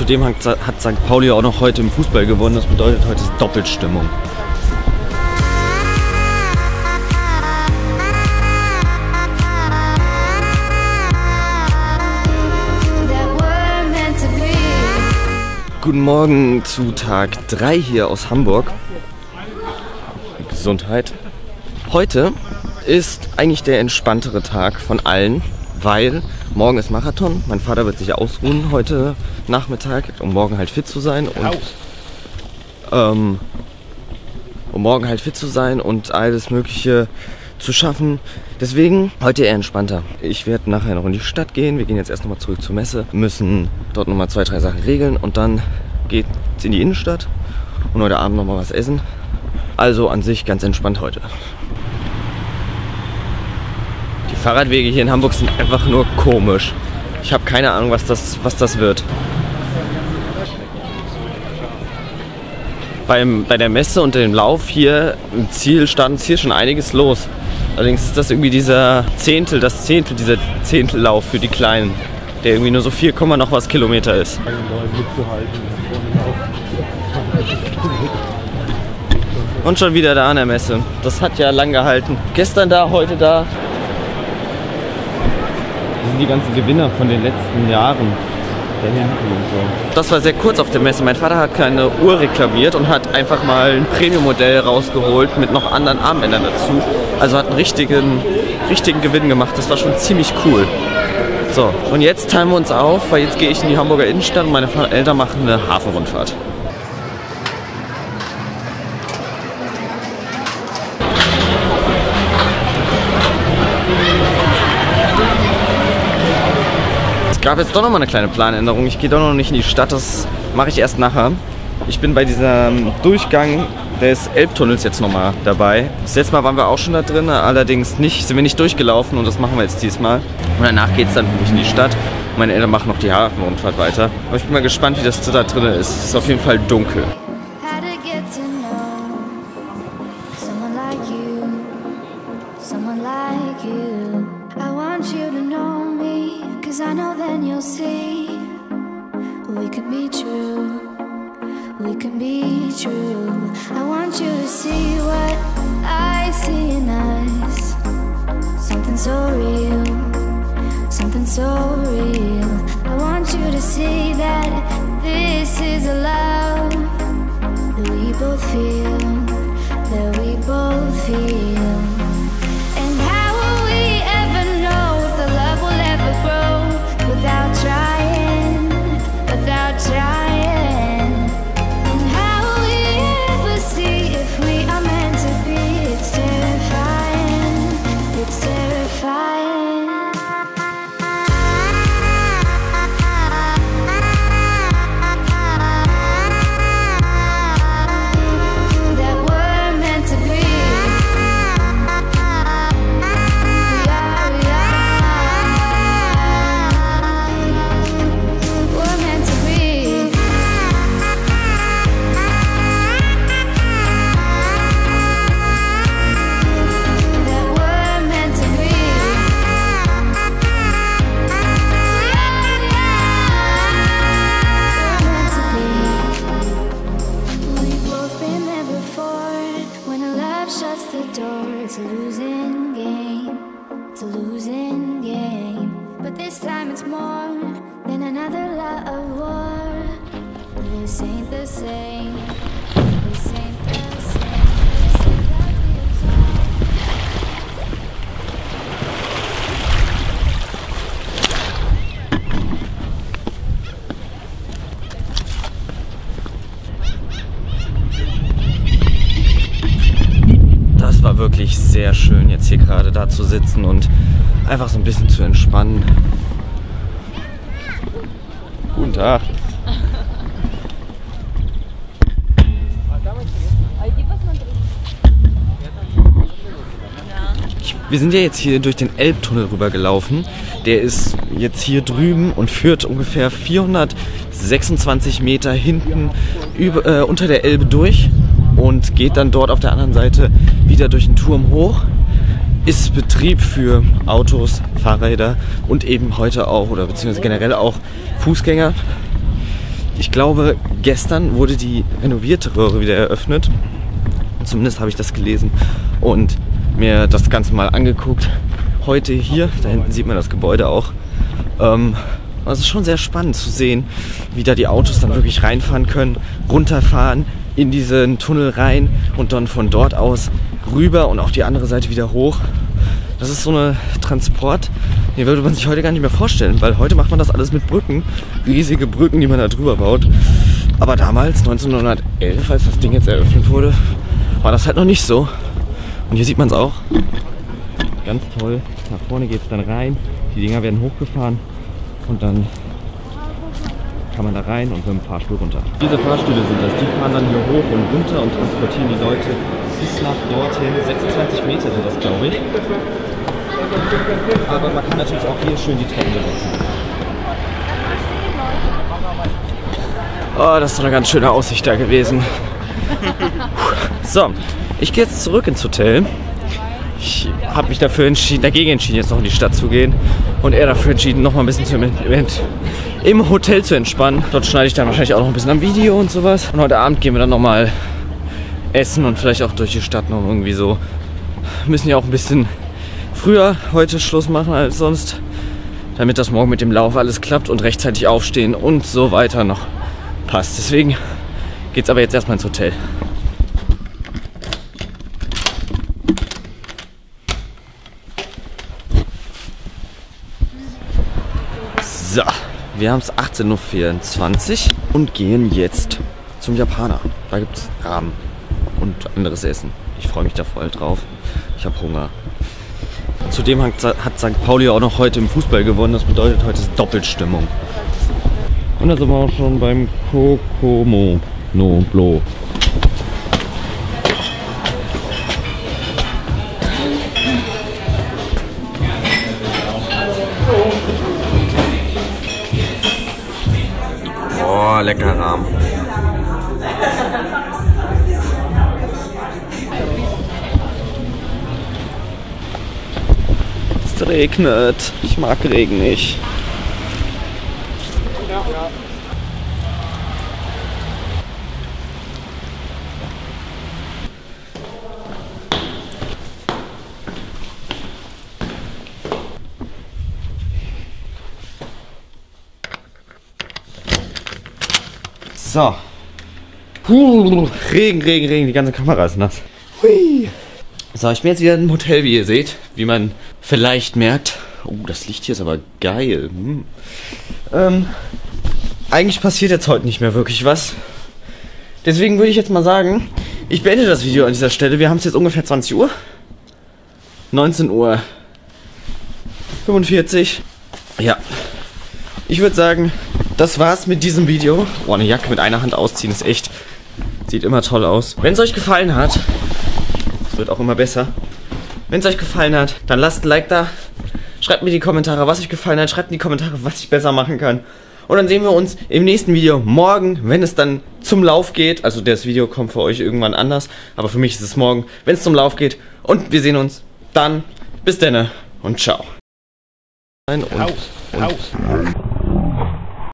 zudem hat, St. Pauli auch noch heute im Fußball gewonnen. Das bedeutet, heute ist Doppelstimmung. Guten Morgen zu Tag 3 hier aus Hamburg. Gesundheit. Heute ist eigentlich der entspanntere Tag von allen, weil morgen ist Marathon. Mein Vater wird sich ausruhen heute Nachmittag, um morgen halt fit zu sein und ähm, um morgen halt fit zu sein und alles Mögliche zu schaffen. Deswegen heute eher entspannter. Ich werde nachher noch in die Stadt gehen. Wir gehen jetzt erst nochmal zurück zur Messe, müssen dort nochmal zwei, drei Sachen regeln und dann geht es in die Innenstadt und heute Abend nochmal was essen. Also an sich ganz entspannt heute. Fahrradwege hier in Hamburg sind einfach nur komisch. Ich habe keine Ahnung, was das, was das wird. Beim, bei der Messe und dem Lauf hier im Ziel stand hier schon einiges los. Allerdings ist das irgendwie dieser Zehntel, das Zehntel, dieser Zehntellauf für die Kleinen, der irgendwie nur so 4, noch was Kilometer ist. Und schon wieder da an der Messe. Das hat ja lang gehalten. Gestern da, heute da. Die ganzen Gewinner von den letzten Jahren. Das war sehr kurz auf der Messe. Mein Vater hat keine Uhr reklamiert und hat einfach mal ein Premium-Modell rausgeholt mit noch anderen Armbändern dazu. Also hat einen richtigen, richtigen Gewinn gemacht. Das war schon ziemlich cool. So, und jetzt teilen wir uns auf, weil jetzt gehe ich in die Hamburger Innenstadt und meine Eltern machen eine Hafenrundfahrt. Gab jetzt doch noch mal eine kleine Planänderung. Ich gehe doch noch nicht in die Stadt, das mache ich erst nachher. Ich bin bei diesem Durchgang des Elbtunnels jetzt nochmal dabei. Das letzte Mal waren wir auch schon da drin, allerdings nicht, sind wir nicht durchgelaufen und das machen wir jetzt diesmal. Und danach geht es dann für mich in die Stadt. Meine Eltern machen noch die Hafenrundfahrt weiter. Aber ich bin mal gespannt, wie das da drin ist. Es ist auf jeden Fall dunkel. I know then you'll see we can be true. We can be true. I want you to see what I see in us. Something so real, something so real. It's a losing game, it's a losing game. But this time it's more than another lot of war. This ain't the same. Wirklich sehr schön, jetzt hier gerade da zu sitzen und einfach so ein bisschen zu entspannen. Guten Tag. Wir sind ja jetzt hier durch den Elbtunnel rübergelaufen. Der ist jetzt hier drüben und führt ungefähr 426 Meter hinten über, äh, unter der Elbe durch und geht dann dort auf der anderen Seite wieder durch den Turm hoch. Ist Betrieb für Autos, Fahrräder und eben heute auch oder beziehungsweise generell auch Fußgänger. ich glaube, gestern wurde die renovierte Röhre wieder eröffnet. Zumindest habe ich das gelesen und mir das Ganze mal angeguckt. Heute hier, da hinten sieht man das Gebäude auch. Ähm, es ist schon sehr spannend zu sehen, wie da die Autos dann wirklich reinfahren können, runterfahren, in diesen Tunnel rein und dann von dort aus rüber und auf die andere Seite wieder hoch. Das ist so eine Transport, den würde man sich heute gar nicht mehr vorstellen, weil heute macht man das alles mit Brücken, riesige Brücken, die man da drüber baut. Aber damals, 1911, als das Ding jetzt eröffnet wurde, war das halt noch nicht so. Und hier sieht man es auch. Ganz toll. Nach vorne geht es dann rein. Die Dinger werden hochgefahren und dann kann man da rein und mit dem Fahrstuhl runter. Diese Fahrstühle sind das. Die fahren dann hier hoch und runter und transportieren die Leute bis nach dorthin. 26 Meter sind das, glaube ich. Aber man kann natürlich auch hier schön die Treppen benutzen. Oh, das ist doch eine ganz schöne Aussicht da gewesen. So, ich gehe jetzt zurück ins Hotel. Ich habe mich dafür entschieden, dagegen entschieden, jetzt noch in die Stadt zu gehen. Und er dafür entschieden, noch mal ein bisschen zu Event im Hotel zu entspannen. Dort schneide ich dann wahrscheinlich auch noch ein bisschen am Video und sowas. Und heute Abend gehen wir dann noch mal essen und vielleicht auch durch die Stadt noch irgendwie so. Wir müssen ja auch ein bisschen früher heute Schluss machen als sonst, damit das morgen mit dem Lauf alles klappt und rechtzeitig aufstehen und so weiter noch passt. Deswegen geht es aber jetzt erstmal ins Hotel. So, wir haben es 18.24 Uhr und gehen jetzt zum Japaner. Da gibt es Rahmen und anderes Essen. Ich freue mich da voll drauf. Ich habe Hunger. Zudem hat, St. Pauli auch noch heute im Fußball gewonnen. Das bedeutet, heute ist Doppelstimmung. Und da sind wir auch schon beim Kokomo no Blo. Lecker Rahmen. Es regnet. Ich mag Regen nicht. So. Puh, Regen, Regen, Regen. Die ganze Kamera ist nass. Hui. So, ich bin jetzt wieder im Hotel, wie ihr seht. Wie man vielleicht merkt. Oh, das Licht hier ist aber geil. Hm. Ähm, eigentlich passiert jetzt heute nicht mehr wirklich was. Deswegen würde ich jetzt mal sagen, ich beende das Video an dieser Stelle. Wir haben es jetzt ungefähr 20 Uhr. 19 Uhr 45. Ja. Ich würde sagen, das war's mit diesem Video. Oh, eine Jacke mit einer Hand ausziehen ist echt. Sieht immer toll aus. Wenn es euch gefallen hat, es wird auch immer besser. Wenn es euch gefallen hat, dann lasst ein Like da. Schreibt mir die Kommentare, was euch gefallen hat. Schreibt in die Kommentare, was ich besser machen kann. Und dann sehen wir uns im nächsten Video morgen, wenn es dann zum Lauf geht. Also das Video kommt für euch irgendwann anders, aber für mich ist es morgen, wenn es zum Lauf geht. Und wir sehen uns dann. Bis denne und ciao. Und, und